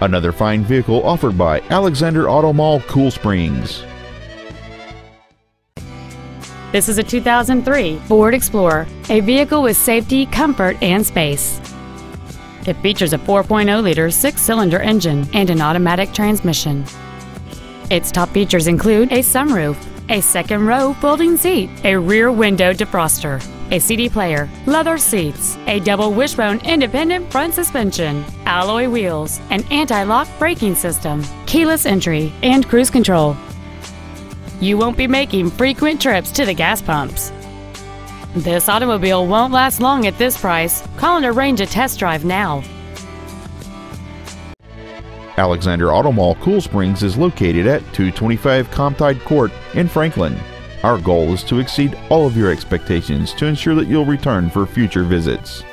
Another fine vehicle offered by Alexander Auto Mall Cool Springs. This is a 2003 Ford Explorer, a vehicle with safety, comfort, and space. It features a 4.0-liter six-cylinder engine and an automatic transmission. Its top features include a sunroof, a second row folding seat, a rear window defroster, a CD player, leather seats, a double wishbone independent front suspension, alloy wheels, an anti-lock braking system, keyless entry, and cruise control. You won't be making frequent trips to the gas pumps. This automobile won't last long at this price. Call and arrange a test drive now. Alexander Auto Mall Cool Springs is located at 225 Comtide Court in Franklin. Our goal is to exceed all of your expectations to ensure that you'll return for future visits.